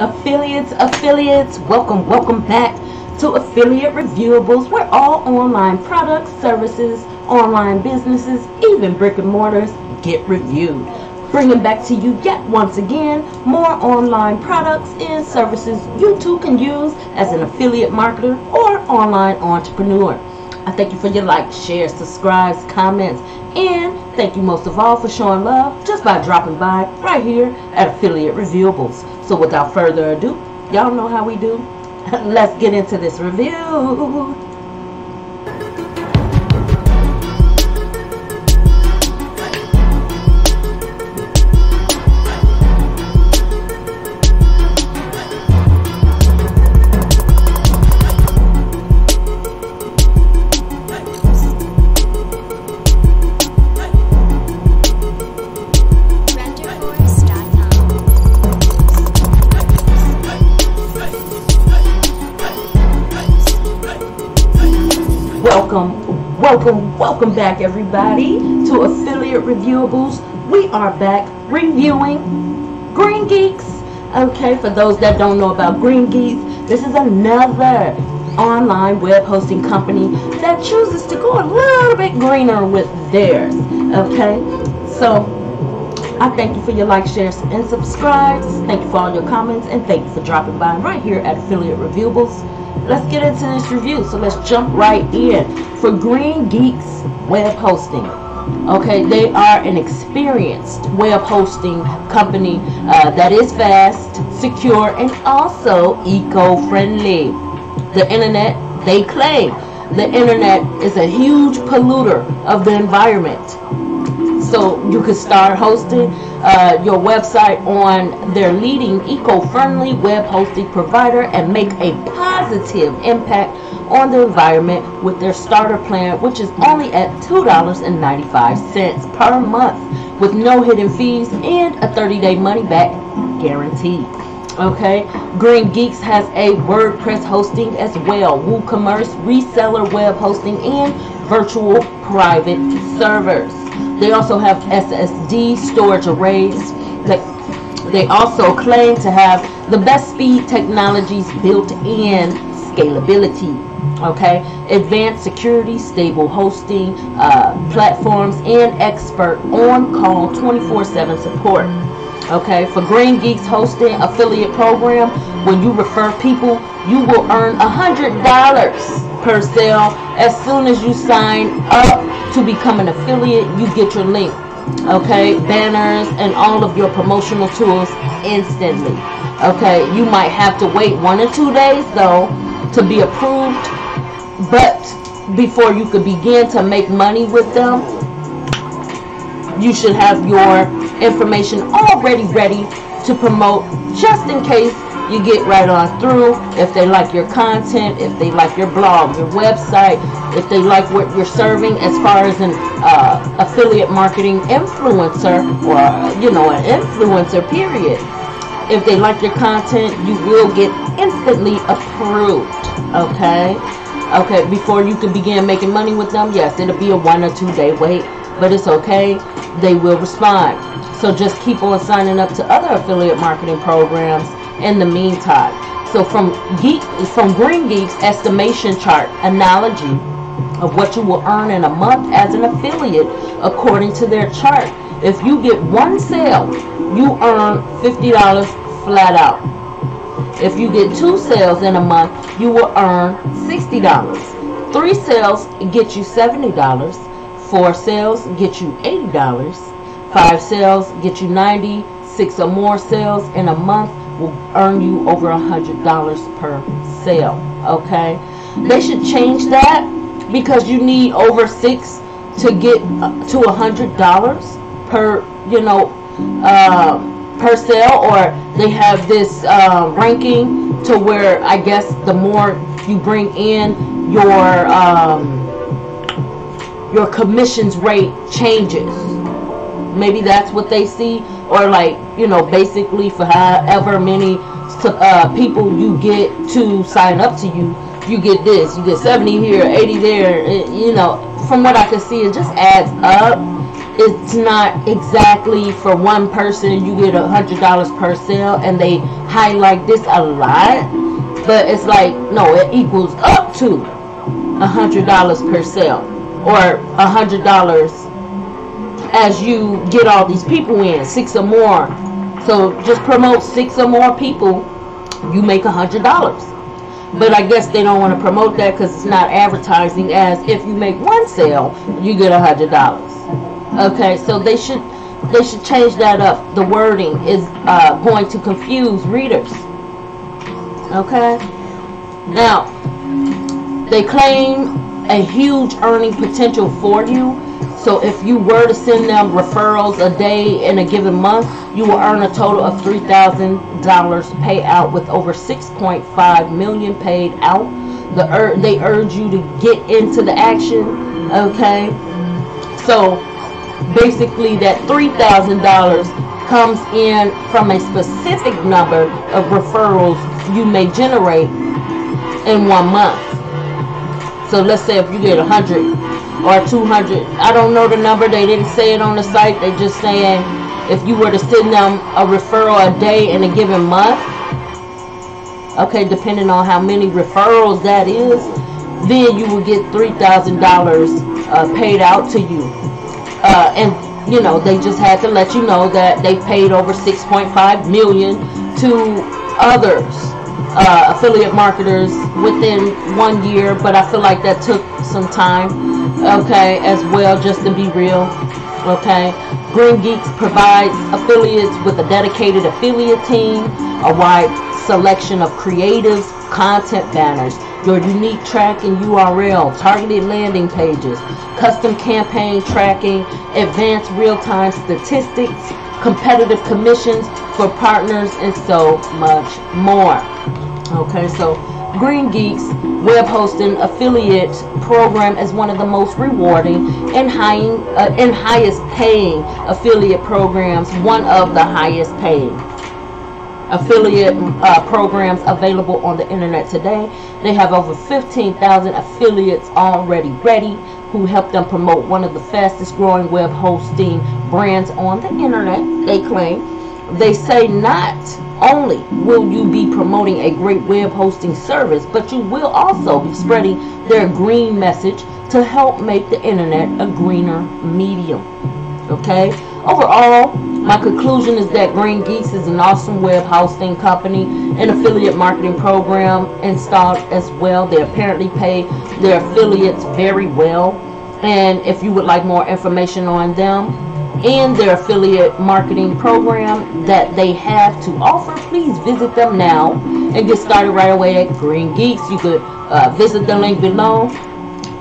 affiliates, affiliates, welcome, welcome back to Affiliate Reviewables, where all online products, services, online businesses, even brick and mortars get reviewed. Bringing back to you yet once again more online products and services you too can use as an affiliate marketer or online entrepreneur. I thank you for your likes, shares, subscribes, comments, and thank you most of all for showing love just by dropping by right here at Affiliate Reviewables. So without further ado, y'all know how we do. Let's get into this review. Welcome, welcome, welcome back everybody to Affiliate Reviewables. We are back reviewing Green Geeks. Okay, for those that don't know about Green Geeks, this is another online web hosting company that chooses to go a little bit greener with theirs. Okay, so I thank you for your likes, shares, and subscribes. Thank you for all your comments, and thank you for dropping by right here at Affiliate Reviewables let's get into this review. So let's jump right in. For Green Geeks Web Hosting. Okay, they are an experienced web hosting company uh, that is fast, secure, and also eco-friendly. The internet, they claim, the internet is a huge polluter of the environment. So you could start hosting uh, your website on their leading eco-friendly web hosting provider and make a positive impact on the environment with their starter plan, which is only at $2.95 per month with no hidden fees and a 30-day money-back guarantee. Okay, Green Geeks has a WordPress hosting as well, WooCommerce, reseller web hosting, and virtual private servers. They also have SSD storage arrays. They, they also claim to have the best speed technologies built in scalability. Okay, advanced security, stable hosting uh, platforms, and expert on-call 24/7 support. Okay, for Green Geeks hosting affiliate program, when you refer people, you will earn a hundred dollars per sale as soon as you sign up to become an affiliate, you get your link. Okay, banners and all of your promotional tools instantly. Okay, you might have to wait one or two days though to be approved, but before you could begin to make money with them, you should have your information already ready to promote just in case you get right on through. If they like your content if they like your blog your website if they like what you're serving as far as an uh, affiliate marketing influencer or you know an influencer period. If they like your content you will get instantly approved okay? Okay before you can begin making money with them yes it'll be a one or two day wait but it's okay. They will respond so just keep on signing up to other affiliate marketing programs in the meantime. So from Geek, from Green Geek's estimation chart analogy of what you will earn in a month as an affiliate, according to their chart, if you get one sale, you earn $50 flat out. If you get two sales in a month, you will earn $60. Three sales get you $70. Four sales get you $80. Five sales get you 90 Six or more sales in a month will earn you over a hundred dollars per sale okay? They should change that because you need over six to get to a hundred dollars per you know uh, per sale or they have this uh, ranking to where I guess the more you bring in your um, your commissions rate changes maybe that's what they see or like you know basically for however many uh, people you get to sign up to you you get this you get 70 here 80 there it, you know from what I can see it just adds up. It's not exactly for one person you get a hundred dollars per sale and they highlight this a lot but it's like no it equals up to a hundred dollars per sale or a hundred dollars as you get all these people in six or more so just promote six or more people you make a hundred dollars but I guess they don't want to promote that because it's not advertising as if you make one sale you get a hundred dollars Okay, so they should they should change that up. The wording is uh, going to confuse readers. Okay. Now they claim a huge earning potential for you. So if you were to send them referrals a day in a given month, you will earn a total of three thousand dollars payout with over six point five million paid out. The ur- they urge you to get into the action. Okay. So basically that $3,000 comes in from a specific number of referrals you may generate in one month. So let's say if you get 100 or 200, I don't know the number, they didn't say it on the site, they just saying if you were to send them a referral a day in a given month, okay, depending on how many referrals that is, then you will get $3,000 uh, paid out to you. Uh, and you know they just had to let you know that they paid over 6.5 million to others uh, affiliate marketers within one year but I feel like that took some time okay as well just to be real okay? Green Geeks provides affiliates with a dedicated affiliate team a wide selection of creatives content banners your unique tracking URL, targeted landing pages, custom campaign tracking, advanced real-time statistics, competitive commissions for partners, and so much more. Okay, so Green Geeks web hosting affiliate program is one of the most rewarding and, high, uh, and highest paying affiliate programs, one of the highest paying affiliate uh, programs available on the internet today. They have over 15,000 affiliates already ready who help them promote one of the fastest growing web hosting brands on the internet, they claim. They say not only will you be promoting a great web hosting service, but you will also be spreading their green message to help make the internet a greener medium. Okay? Overall, my conclusion is that Green Geeks is an awesome web hosting company and affiliate marketing program installed as well. They apparently pay their affiliates very well. And if you would like more information on them and their affiliate marketing program that they have to offer, please visit them now and get started right away at Green Geeks. You could uh, visit the link below,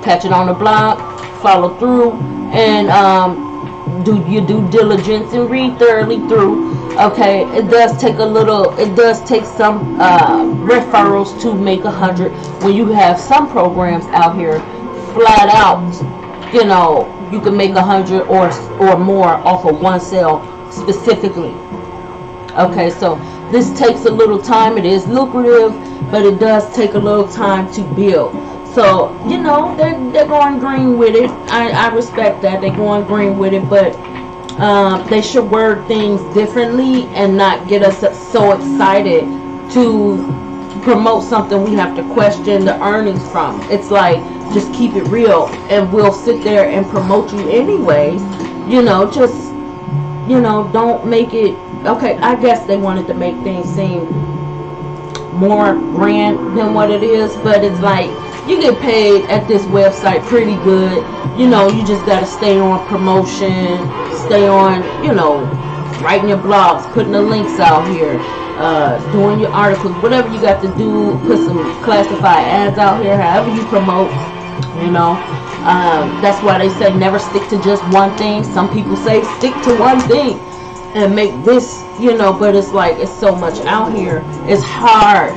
catch it on the blog, follow through, and um, do your due diligence and read thoroughly through. Okay, it does take a little, it does take some uh, referrals to make a hundred. When you have some programs out here, flat out, you know, you can make a hundred or or more off of one sale specifically. Okay, so this takes a little time. It is lucrative, but it does take a little time to build. So, you know, they're, they're going green with it. I, I respect that. They're going green with it, but um, they should word things differently and not get us so excited to promote something we have to question the earnings from. It's like, just keep it real and we'll sit there and promote you anyways. You know, just, you know, don't make it, okay, I guess they wanted to make things seem more grand than what it is, but it's like, you get paid at this website pretty good. You know, you just got to stay on promotion, stay on, you know, writing your blogs, putting the links out here, uh, doing your articles, whatever you got to do, put some classified ads out here, however you promote, you know. Um, that's why they say never stick to just one thing. Some people say stick to one thing and make this, you know, but it's like it's so much out here. It's hard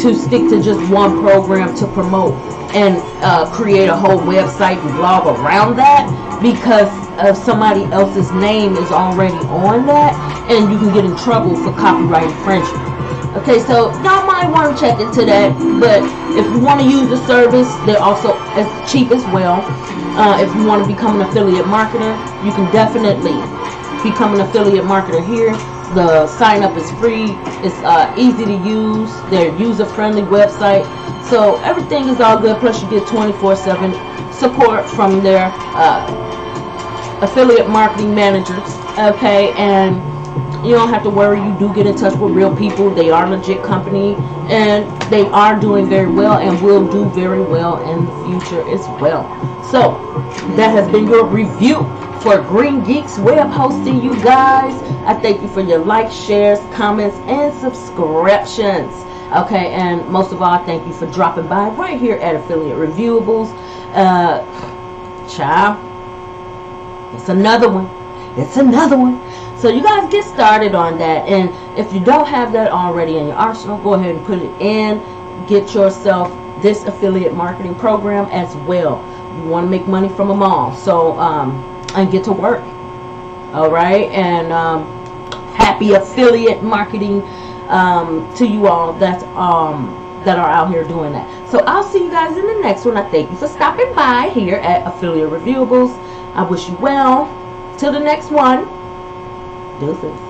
to stick to just one program to promote and uh, create a whole website and blog around that because of somebody else's name is already on that and you can get in trouble for copyright infringement Okay, so y'all might want to check into that. But if you want to use the service, they're also as cheap as well. Uh, if you want to become an affiliate marketer, you can definitely become an affiliate marketer here. The sign up is free. It's uh, easy to use. They're user friendly website. So everything is all good. Plus you get 24/7 support from their uh, affiliate marketing managers. Okay, and you don't have to worry. You do get in touch with real people. They are a legit company, and they are doing very well, and will do very well in the future as well. So that has been your review for Green Geeks web hosting, you guys. I thank you for your likes, shares, comments, and subscriptions. Okay, and most of all, thank you for dropping by right here at Affiliate Reviewables. Uh, child, it's another one. It's another one. So you guys get started on that. And if you don't have that already in your arsenal, go ahead and put it in. Get yourself this affiliate marketing program as well. You want to make money from them all. So, um, and get to work. All right. And um, happy affiliate marketing um, to you all that um, that are out here doing that. So I'll see you guys in the next one. I thank you for stopping by here at Affiliate Reviewables. I wish you well. Till the next one. Deuces.